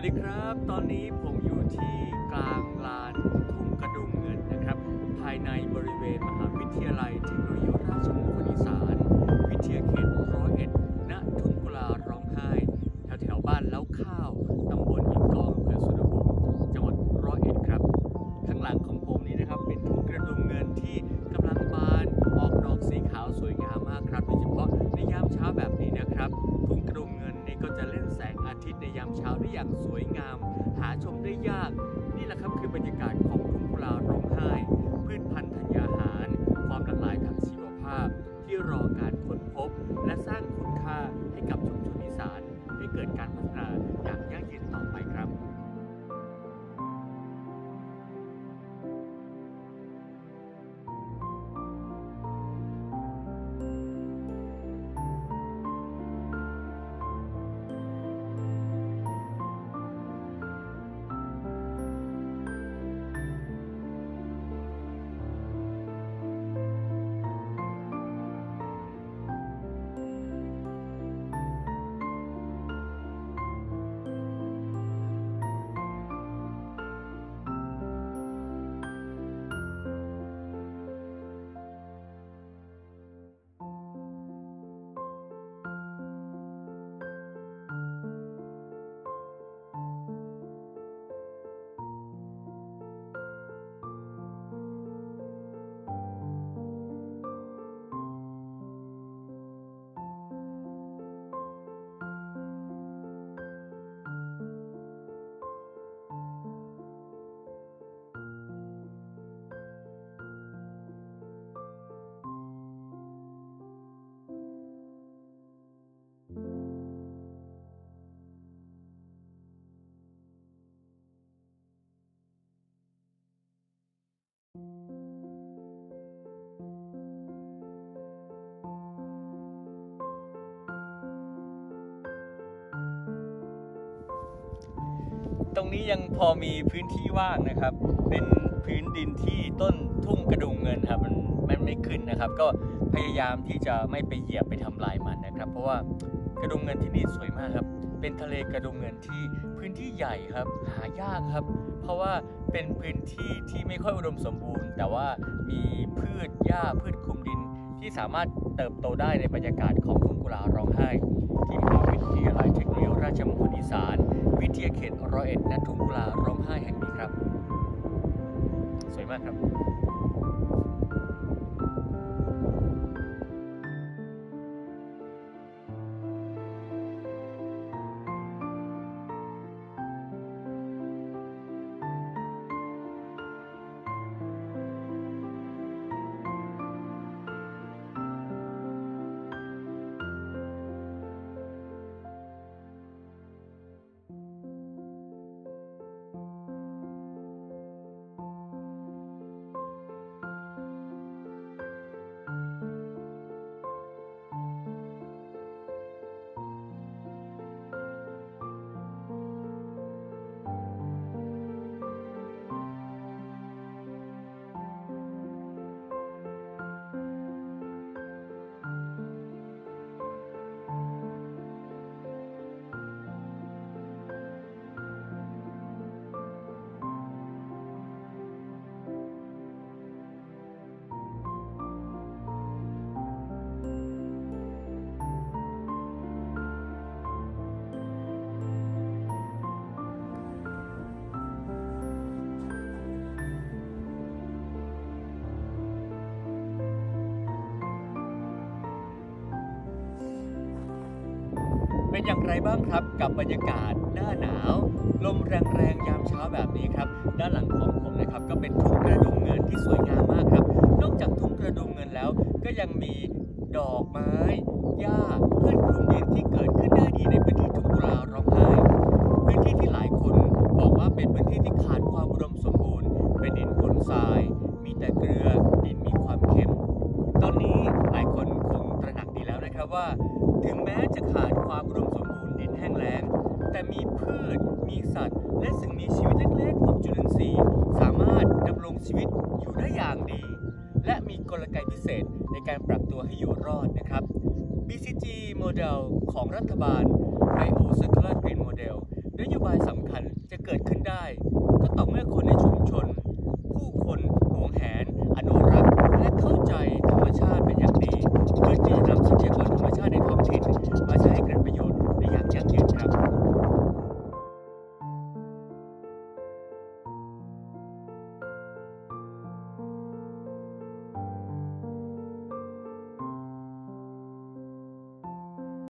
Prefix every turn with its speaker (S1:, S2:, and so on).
S1: วัสดีครับ ตอนนี้ผมอยู่ที่กลางลานทุ่งกระดุมเงินนะครับ ภายในบริเวณมหาวิทยาลัยเท แสงอาทิตย์ในยามเช้าได้อย่างสวยงาม หาชมได้ยาก นี่แหละครับคือบรรยากาศของทุ่งกุลาร้องไห้ พืชพันธุ์ธัญญาหาร ความหลากหลายทางชีวภาพ ที่รอการค้นพบ และสร้างคุณค่าให้กับชุมชนอีสานให้เกิดการพัฒนา ตรงนี้ยังพอมีพื้นที่ว่างนะครับ เป็นพื้นดินที่ต้นทุ่งกระดุมเงินครับมันมันไม่ขึ้นนะครับ ก็พยายามที่จะไม่ไปเหยียบไปทำลายมันนะครับ เพราะว่ากระดุมเงินที่นี่สวยมากครับ เป็นทะเลกระดุมเงินที่พื้นที่ใหญ่ครับ หายากครับ เพราะว่าเป็นพื้นที่ที่ไม่ค่อยอุดมสมบูรณ์ แต่ว่ามีพืชหญ้าพืชคลุมดิน ที่สามารถเติบโตได้ในบรรยากาศของทุ่งกุลาร้องไห้ ที่มหาวิทยาลัยเทคโนโลยีราชมงคลอีสาน วิทยาเขตร้อยเอ็ดณทุ่งกุลาร้องไห้แห่งนี้ครับ สวยมากครับ อย่างไรบ้างครับกับบรรยากาศหน้าหนาว ลมแรงๆยามเช้าแบบนี้ครับ ด้านหลังของผมนะครับก็เป็นทุ่งกระดุมเงินที่สวยงามมากครับ นอกจากทุ่งกระดุมเงินแล้ว ก็ยังมีดอกไม้หญ้าพืชคลุมดินที่เกิดขึ้นได้ดีในพื้นที่ทุ่งกุลาร้องไห้พื้นที่ที่หลายคนบอกว่าเป็นพื้นที่ที่ขาดความอุดมสมบูรณ์ เป็นดินปนทราย มีแต่เกลือดินมีความเค็ม ตอนนี้หลายคนคงตระหนักดีแล้วนะครับว่า ถึงแม้จะขาดความอุดมสมบูรณ์ดินแห้งแล้ง แต่มีพืช มีสัตว์ และสิ่งมีชีวิตเล็กๆพวกจุลินทรีย์ สามารถดำรงชีวิตอยู่ได้อย่างดี และมีกลไกพิเศษในการปรับตัวให้อยู่รอดนะครับ BCG โมเดลของรัฐบาล Bio Circular Green Model นโยบายสำคัญจะเกิดขึ้นได้ ก็ต่อเมื่อคนในชุมชน